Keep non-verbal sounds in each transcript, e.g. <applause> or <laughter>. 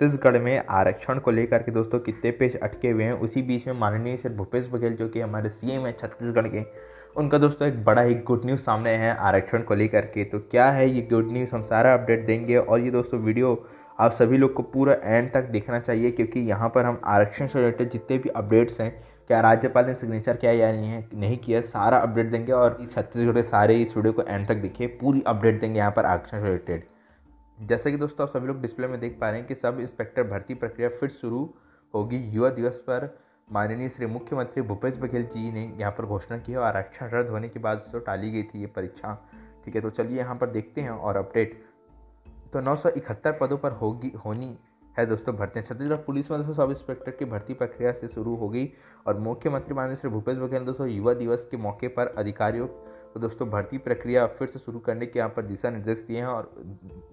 छत्तीसगढ़ में आरक्षण को लेकर के दोस्तों कितने पेश अटके हुए हैं। उसी बीच में माननीय सर भूपेश बघेल, जो कि हमारे सीएम है छत्तीसगढ़ के, उनका दोस्तों एक बड़ा ही गुड न्यूज़ सामने है आरक्षण को लेकर के। तो क्या है ये गुड न्यूज़ हम सारा अपडेट देंगे और ये दोस्तों वीडियो आप सभी लोग को पूरा एंड तक देखना चाहिए, क्योंकि यहाँ पर हम आरक्षण से रिलेटेड जितने भी अपडेट्स हैं, क्या राज्यपाल ने सिग्नेचर किया या नहीं है, नहीं किया, सारा अपडेट देंगे और छत्तीसगढ़ के सारे इस वीडियो को एंड तक देखिए, पूरी अपडेट देंगे यहाँ पर आरक्षण से रिलेटेड जैसे कि दोस्तों आप सभी लोग डिस्प्ले में देख पा रहे हैं कि सब इंस्पेक्टर भर्ती प्रक्रिया फिर शुरू होगी। युवा दिवस पर माननीय श्री मुख्यमंत्री भूपेश बघेल जी ने यहाँ पर घोषणा की है और आरक्षण रद्द होने के बाद दोस्तों टाली गई थी ये परीक्षा। ठीक है तो चलिए यहाँ पर देखते हैं और अपडेट तो नौ सौ इकहत्तर पदों पर होगी, होनी है दोस्तों भर्तियाँ। छत्तीसगढ़ पुलिस में दोस्तों सब इंस्पेक्टर की भर्ती प्रक्रिया से शुरू हो गई और मुख्यमंत्री माननीय श्री भूपेश बघेल दोस्तों युवा दिवस के मौके पर अधिकारियों को दोस्तों, भर्ती प्रक्रिया फिर से शुरू करने के यहाँ पर दिशा निर्देश दिए हैं और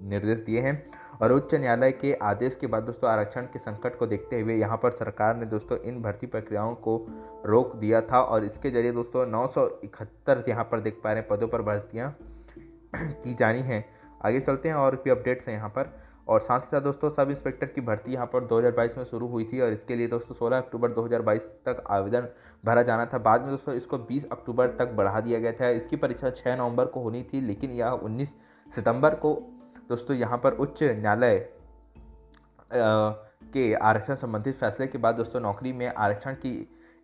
निर्देश दिए हैं और उच्च न्यायालय के आदेश के बाद दोस्तों, आरक्षण के संकट को देखते हुए यहाँ पर सरकार ने दोस्तों, इन भर्ती प्रक्रियाओं को रोक दिया था और इसके ज़रिए दोस्तों, नौ सौ इकहत्तर यहाँ पर देख पा रहे हैं पदों पर भर्तियाँ <clears throat> की जानी हैं। आगे चलते हैं और भी अपडेट्स हैं यहाँ पर। और साथ ही साथ दोस्तों, सब इंस्पेक्टर की भर्ती यहाँ पर 2022 में शुरू हुई थी और इसके लिए दोस्तों 16 अक्टूबर 2022 तक आवेदन भरा जाना था। बाद में दोस्तों, इसको 20 अक्टूबर तक बढ़ा दिया गया था। इसकी परीक्षा 6 नवंबर को होनी थी, लेकिन यह 19 सितंबर को दोस्तों, यहाँ पर उच्च न्यायालय के आरक्षण संबंधित फैसले के बाद दोस्तों, नौकरी में आरक्षण की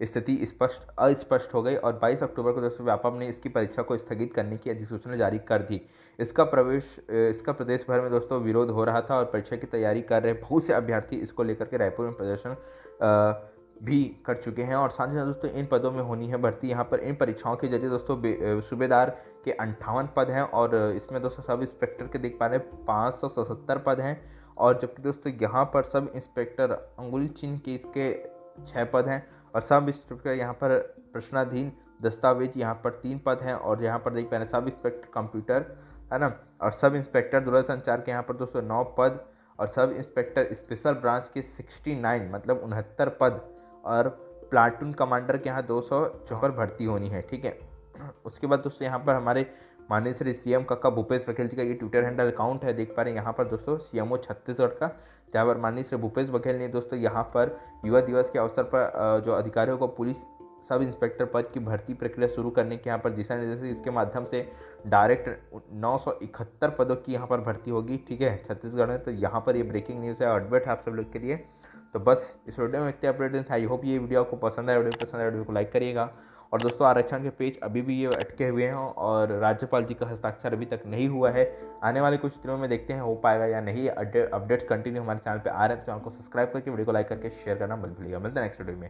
स्थिति स्पष्ट, अस्पष्ट हो गई और 22 अक्टूबर को दोस्तों व्यापम ने इसकी परीक्षा को स्थगित करने की अधिसूचना जारी कर दी, इसका प्रवेश, इसका प्रदेश भर में दोस्तों विरोध हो रहा था और परीक्षा की तैयारी कर रहे बहुत से अभ्यर्थी इसको लेकर के रायपुर में प्रदर्शन भी कर चुके हैं और साथ ही साथ दोस्तों इन पदों में होनी है भर्ती। यहाँ पर इन परीक्षाओं के ज़रिए दोस्तों सूबेदार के अंठावन पद हैं और इसमें दोस्तों सब इंस्पेक्टर के देख पा रहे हैं पाँच सौ सतहत्तर पद हैं और जबकि दोस्तों यहाँ पर सब इंस्पेक्टर अंगुल चिन्ह के इसके छः पद हैं और सब इंस्पेक्टर यहाँ पर प्रश्नाधीन दस्तावेज़ यहाँ पर तीन पद हैं और यहाँ पर देख पा रहे सब इंस्पेक्टर कंप्यूटर, है ना? और सब इंस्पेक्टर दूरसंचार के यहाँ पर दोस्तों नौ पद और सब इंस्पेक्टर स्पेशल ब्रांच के सिक्सटी नाइन मतलब उनहत्तर पद और प्लाटून कमांडर के यहाँ दो सौ चौहत्तर भर्ती होनी है, ठीक है? उसके बाद दोस्तों यहाँ पर हमारे माननीय श्री सी एम काका भूपेश बघेल जी का ये ट्विटर हैंडल अकाउंट है, देख पा रहे हैं, यहाँ पर दोस्तों सी एम ओ छत्तीसगढ़ का जहाँ पर माननीय श्री भूपेश बघेल ने दोस्तों यहाँ पर युवा दिवस के अवसर पर जो अधिकारियों को पुलिस सब इंस्पेक्टर पद की भर्ती प्रक्रिया शुरू करने के यहाँ पर दिशा निर्देश इसके माध्यम से डायरेक्ट नौ सौ इकहत्तर पदों की यहाँ पर भर्ती होगी। ठीक है, छत्तीसगढ़ में तो यहाँ पर ये ब्रेकिंग न्यूज़ है अपडेट है आप सब लोग के लिए। तो बस इस वीडियो में इतने अपडेट आई होप ये वीडियो आपको पसंद आया वीडियो पसंद आया वीडियो को लाइक करिएगा। और दोस्तों, आरक्षण के पेज अभी भी ये अटके हुए हैं और राज्यपाल जी का हस्ताक्षर अभी तक नहीं हुआ है। आने वाले कुछ दिनों में देखते हैं हो पाएगा या नहीं। अपडेट्स कंटिन्यू हमारे चैनल पर आ रहे हैं तो चैनल को सब्सक्राइब करके, वीडियो को लाइक करके शेयर करना मत भूलिएगा। मिलते हैं नेक्स्ट वीडियो में।